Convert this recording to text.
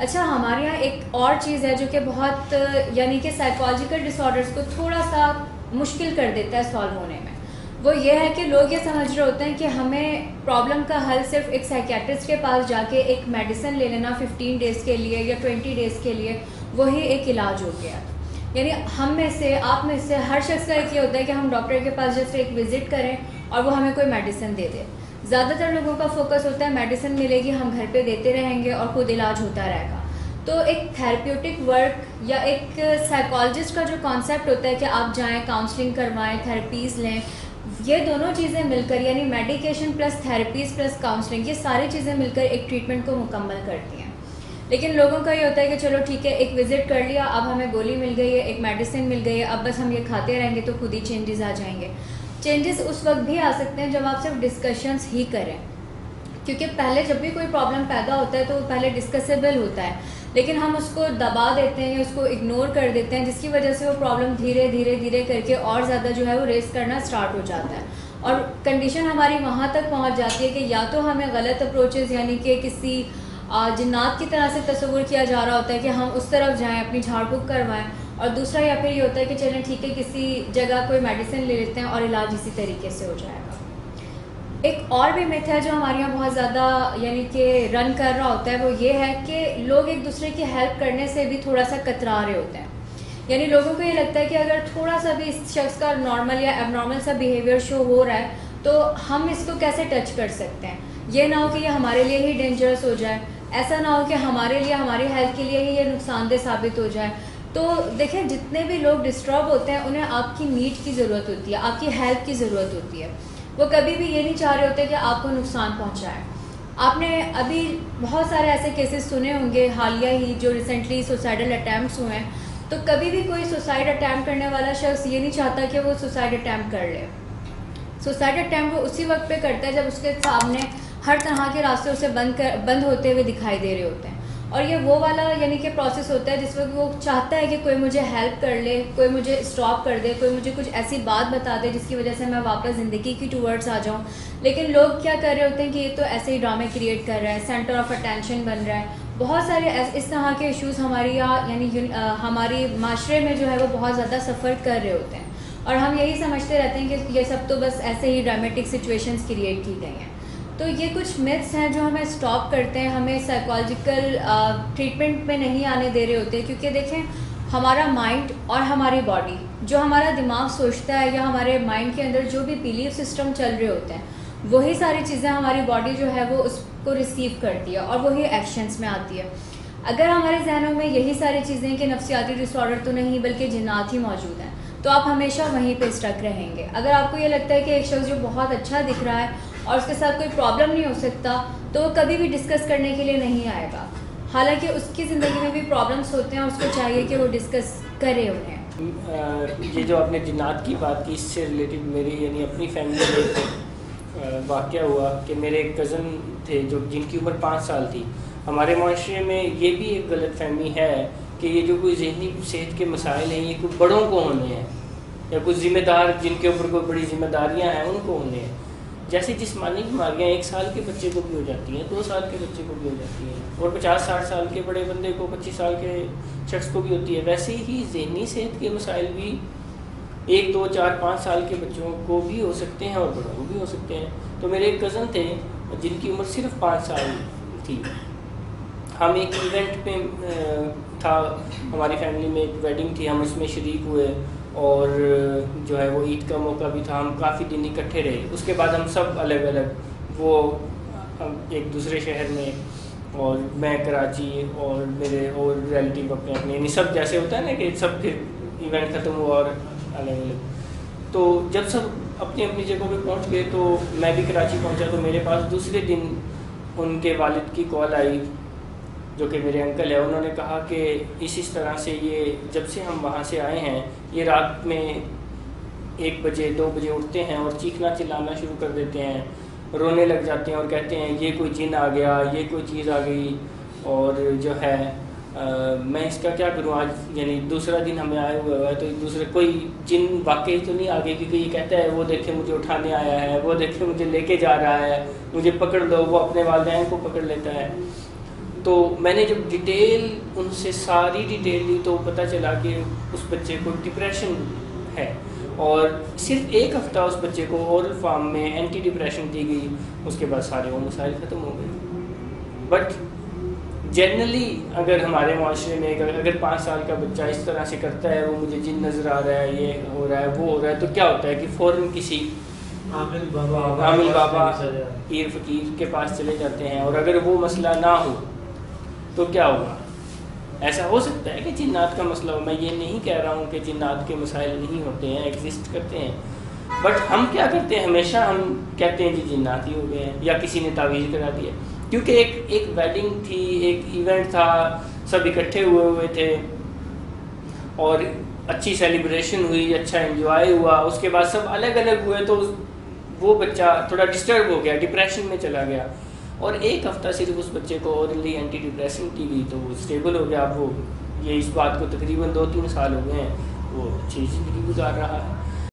अच्छा हमारे यहाँ एक और चीज़ है जो कि बहुत, यानी कि साइकोलॉजिकल डिसऑर्डर्स को थोड़ा सा मुश्किल कर देता है सॉल्व होने में। वो ये है कि लोग ये समझ रहे होते हैं कि हमें प्रॉब्लम का हल सिर्फ़ एक साइकेट्रिस्ट के पास जाके एक मेडिसिन ले लेना 15 डेज़ के लिए या 20 डेज़ के लिए, वही एक इलाज हो गया। यानी हम में से, आप में से हर शख्स का एक ये होता है कि हम डॉक्टर के पास जैसे एक विज़िट करें और वो हमें कोई मेडिसिन दे दे। ज़्यादातर लोगों का फोकस होता है मेडिसिन मिलेगी, हम घर पे देते रहेंगे और खुद इलाज होता रहेगा। तो एक थेरेप्यूटिक वर्क या एक साइकोलॉजिस्ट का जो कॉन्सेप्ट होता है कि आप जाएँ काउंसलिंग करवाएँ थेरेपीज़ लें, ये दोनों चीज़ें मिलकर, यानी medication plus therapies plus counselling ये सारी चीज़ें मिलकर एक ट्रीटमेंट को मुकम्मल करती हैं। लेकिन लोगों का ये होता है कि चलो ठीक है, एक विज़िट कर लिया, अब हमें गोली मिल गई है, एक मेडिसिन मिल गई है, अब बस हम ये खाते रहेंगे तो खुद ही चेंजेस आ जाएँगे। चेंजेस उस वक्त भी आ सकते हैं जब आप सिर्फ़ डिस्कशंस ही करें। क्योंकि पहले जब भी कोई प्रॉब्लम पैदा होता है तो वो पहले डिस्कसेबल होता है। लेकिन हम उसको दबा देते हैं या उसको इग्नोर कर देते हैं, जिसकी वजह से वो प्रॉब्लम धीरे धीरे धीरे करके और ज़्यादा जो है वो रेस करना स्टार्ट हो जाता है। और कंडीशन हमारी वहाँ तक पहुँच जाती है कि या तो हमें गलत अप्रोचेज़ यानी कि किसी जिन्नात की तरह से तस्वूर किया जा रहा होता है कि हम उस तरफ़ जाएँ, अपनी झाड़ फूक करवाएँ। और दूसरा या फिर ये होता है कि चलें, ठीक है, किसी जगह कोई मेडिसिन ले लेते हैं और इलाज इसी तरीके से हो जाएगा। एक और भी मिथ है जो हमारे यहाँ बहुत ज़्यादा, यानी कि रन कर रहा होता है, वो ये है कि लोग एक दूसरे की हेल्प करने से भी थोड़ा सा कतरा रहे होते हैं। यानी लोगों को ये लगता है कि अगर थोड़ा सा भी इस शख्स का नॉर्मल या एबनॉर्मल सा बिहेवियर शो हो रहा है तो हम इसको कैसे टच कर सकते हैं? ये ना हो कि ये हमारे लिए ही डेंजरस हो जाए। ऐसा ना हो कि हमारे लिए, हमारी हेल्थ के लिए ही ये नुकसानदेह साबित हो जाए। तो देखें, जितने भी लोग डिस्टर्ब होते हैं, उन्हें आपकी नीड की ज़रूरत होती है, आपकी हेल्प की ज़रूरत होती है। वो कभी भी ये नहीं चाह रहे होते कि आपको नुकसान पहुँचाए। आपने अभी बहुत सारे ऐसे केसेस सुने होंगे, हालिया ही जो रिसेंटली सुसाइडल अटैम्प्ट हुए हैं। तो कभी भी कोई सुसाइड अटैम्प्ट करने वाला शख्स ये नहीं चाहता कि वो सुसाइड अटैम्प्ट कर ले। सुसाइड अटैम्प्ट वो उसी वक्त पे करता है जब उसके सामने हर तरह के रास्ते उसे बंद कर, बंद होते हुए दिखाई दे रहे होते हैं। और ये वो वाला यानी कि प्रोसेस होता है जिस वक्त वो चाहता है कि कोई मुझे हेल्प कर ले, कोई मुझे स्टॉप कर दे, कोई मुझे कुछ ऐसी बात बता दे जिसकी वजह से मैं वापस ज़िंदगी की टूवर्ड्स आ जाऊँ। लेकिन लोग क्या कर रहे होते हैं कि ये तो ऐसे ही ड्रामे क्रिएट कर रहा है सेंटर ऑफ़ अटेंशन बन रहा है। बहुत सारे इस तरह के इश्यूज़ हमारी यानी हमारी माशरे में जो है वो बहुत ज़्यादा सफ़र कर रहे होते हैं। और हम यही समझते रहते हैं कि ये सब तो बस ऐसे ही ड्रामेटिक सिचुएशंस क्रिएट की गई हैं। तो ये कुछ मिथ्स हैं जो हमें स्टॉप करते हैं, हमें साइकोलॉजिकल ट्रीटमेंट में नहीं आने दे रहे होते, क्योंकि देखें, हमारा माइंड और हमारी बॉडी जो हमारा दिमाग सोचता है या हमारे माइंड के अंदर जो भी बिलीव सिस्टम चल रहे होते हैं, वही सारी चीज़ें हमारी बॉडी जो है वो उसको रिसीव करती है और वही एक्शंस में आती है। अगर हमारे जहनों में यही सारी चीज़ें कि नफसियाती डिसऑर्डर तो नहीं, बल्कि जिन्नात ही मौजूद हैं तो आप हमेशा वहीं पे स्टक रहेंगे। अगर आपको ये लगता है कि एक शख्स जो बहुत अच्छा दिख रहा है और उसके साथ कोई प्रॉब्लम नहीं हो सकता तो वो कभी भी डिस्कस करने के लिए नहीं आएगा। हालाँकि उसकी ज़िंदगी में भी प्रॉब्लम्स होते हैं और उसको चाहिए कि वो डिस्कस करे उन्हें। ये जो आपने जिन्नात की बात की, इससे रिलेटेड मेरी, यानी अपनी फैमिली में वाक़ हुआ कि मेरे एक कज़न थे जो, जिनकी उम्र पाँच साल थी। हमारे माशरे में ये भी एक गलत फहमी है कि ये जो कोई जहनी सेहत के मसाइल हैं, ये कोई बड़ों को होने हैं, या कुछ ज़िम्मेदार जिनके ऊपर कोई बड़ी जिम्मेदारियाँ हैं, उनको होने हैं। जैसे जिसमानी बीमारियाँ एक साल के बच्चे को भी हो जाती हैं, दो साल के बच्चे को भी हो जाती हैं, और पचास, साठ साल के बड़े बंदे को, पच्चीस साल के शख्स को भी होती है। वैसे ही जहनी सेहत के मसाइल भी एक, दो, चार, पाँच साल के बच्चों को भी हो सकते हैं और बड़ों को भी हो सकते हैं। तो मेरे एक कज़न थे, जिनकी उम्र सिर्फ़ पाँच साल थी। हम एक इवेंट में था, हमारी फैमिली में एक वेडिंग थी, हम उसमें शरीक हुए। और जो है वो ईद का मौका भी था, हम काफ़ी दिन इकट्ठे रहे। उसके बाद हम सब अलग अलग वो एक दूसरे शहर में और मैं कराची और मेरे और रिलेटिव अपने अपने, यानी सब जैसे होता है ना कि सब फिर इवेंट ख़त्म हुआ और अलग अलग तो जब सब अपनी अपनी जगहों पे पहुँच गए तो मैं भी कराची पहुँचा तो मेरे पास दूसरे दिन उनके वालिद की कॉल आई। जो कि मेरे अंकल है उन्होंने कहा कि इस इस तरह से ये जब से हम वहाँ से आए हैं ये रात में एक बजे दो बजे उठते हैं और चीखना चिल्लाना शुरू कर देते हैं रोने लग जाते हैं और कहते हैं ये कोई जिन आ गया ये कोई चीज़ आ गई। और जो है आ, मैं इसका क्या करूँ आज? यानी दूसरा दिन हमें आया हुआ है तो दूसरे कोई जिन वाकई तो नहीं आ गई क्योंकि ये कहता है वो देखे मुझे उठाने आया है वो देखे मुझे लेके जा रहा है मुझे पकड़ दो वो अपने वालदेन को पकड़ लेता है। तो मैंने जब डिटेल उनसे सारी डिटेल ली तो पता चला कि उस बच्चे को डिप्रेशन है। और सिर्फ़ एक हफ़्ता उस बच्चे को ओरल फार्म में एंटी डिप्रेशन दी गई। उसके बाद सारे वो मसाइल ख़त्म हो गए बट जनरली अगर हमारे माशरे में अगर पाँच साल का बच्चा इस तरह से करता है वो मुझे जिन नज़र आ रहा है ये हो रहा है वो हो रहा है तो क्या होता है कि फ़ौर किसी आमिल बाबा आमिल बाबा पीर फ़कीर के पास चले जाते हैं। और अगर वो मसला ना हो तो क्या होगा ऐसा हो सकता है कि जिन्नात का मसला हो। मैं ये नहीं कह रहा हूँ कि जिन्नात के मसाइल नहीं होते हैं एग्जिस्ट करते हैं। बट हम क्या करते हैं? हमेशा हम कहते हैं जी जिन्नात ही हो गए हैं, या किसी ने तावीज़ करा दिया क्योंकि एक एक वेडिंग थी, एक इवेंट था, सब इकट्ठे हुए हुए थे। और अच्छी सेलिब्रेशन हुई अच्छा एंजॉय हुआ। उसके बाद सब अलग अलग हुए तो वो बच्चा थोड़ा डिस्टर्ब हो गया डिप्रेशन में चला गया। और एक हफ़्ता सिर्फ़ उस बच्चे को ओरली एंटी डिप्रेशन की गई तो वो स्टेबल हो गया। अब वो ये इस बात को तकरीबन दो तीन साल हो गए हैं, वो अच्छी ज़िंदगी गुजार रहा है।